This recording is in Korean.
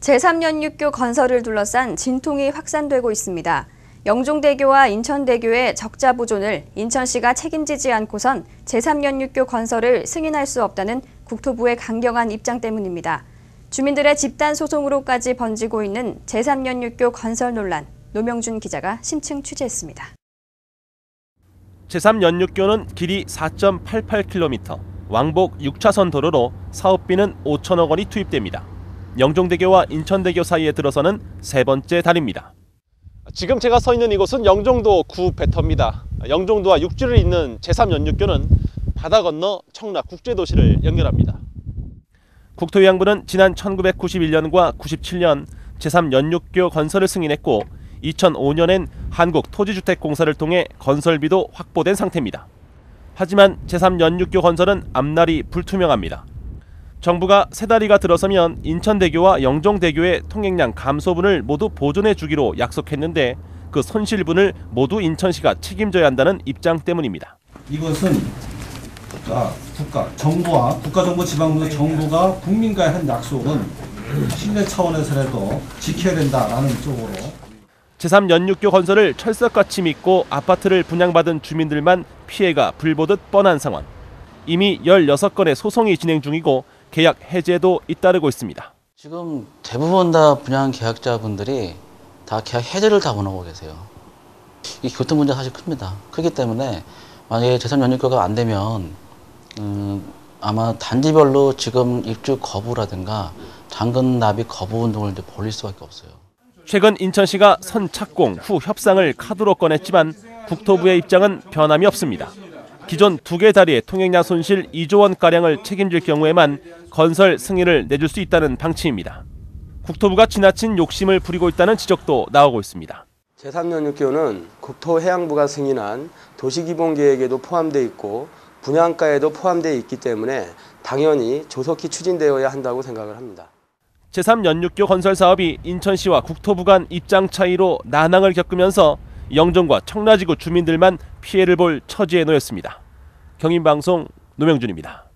제3연육교 건설을 둘러싼 진통이 확산되고 있습니다. 영종대교와 인천대교의 적자 보존을 인천시가 책임지지 않고선 제3연육교 건설을 승인할 수 없다는 국토부의 강경한 입장 때문입니다. 주민들의 집단 소송으로까지 번지고 있는 제3연육교 건설 논란, 노명준 기자가 심층 취재했습니다. 제3연육교는 길이 4.88km, 왕복 6차선 도로로 사업비는 5천억 원이 투입됩니다. 영종대교와 인천대교 사이에 들어서는 세 번째 다리입니다. 지금 제가 서 있는 이곳은 영종도 구 배터입니다. 영종도와 육지를 잇는 제3연육교는 바다 건너 청라 국제도시를 연결합니다. 국토위양부는 지난 1991년과 97년 제3연육교 건설을 승인했고 2005년엔 한국토지주택공사를 통해 건설비도 확보된 상태입니다. 하지만 제3연육교 건설은 앞날이 불투명합니다. 정부가 세 다리가 들어서면 인천대교와 영종대교의 통행량 감소분을 모두 보존해 주기로 약속했는데 그 손실분을 모두 인천시가 책임져야 한다는 입장 때문입니다. 이것은 국가, 국가 정부와 국가정보지방부 정부가 국민과의 한 약속은 신뢰 차원에서라도 지켜야 된다라는 쪽으로 제3연육교 건설을 철석같이 믿고 아파트를 분양받은 주민들만 피해가 불보듯 뻔한 상황. 이미 16건의 소송이 진행 중이고 계약 해제도 잇따르고 있습니다. 지금 대부분 다 분양 계약자분들이 다 계약 해제를 다 원하고 계세요. 이 교통 문제 사실 큽니다. 크기 때문에 만약에 재산 연립교가 안 되면 음, 아마 단지별로 지금 입주 거부라든가 잔금 납입 거부 운동을 이제 벌릴 수밖에 없어요. 최근 인천시가 선착공 후 협상을 카드로 꺼냈지만 국토부의 입장은 변함이 없습니다. 기존 두 개 다리의 통행량 손실 2조 원 가량을 책임질 경우에만 건설 승인을 내줄 수 있다는 방침입니다. 국토부가 지나친 욕심을 부리고 있다는 지적도 나오고 있습니다. 제3연육교는 국토해양부가 승인한 도시기본계획에도 포함되어 있고 분양가에도 포함되어 있기 때문에 당연히 조속히 추진되어야 한다고 생각을 합니다. 제3연육교 건설 사업이 인천시와 국토부 간 입장 차이로 난항을 겪으면서 영종과 청라지구 주민들만 피해를 볼 처지에 놓였습니다. 경인방송 노명준입니다.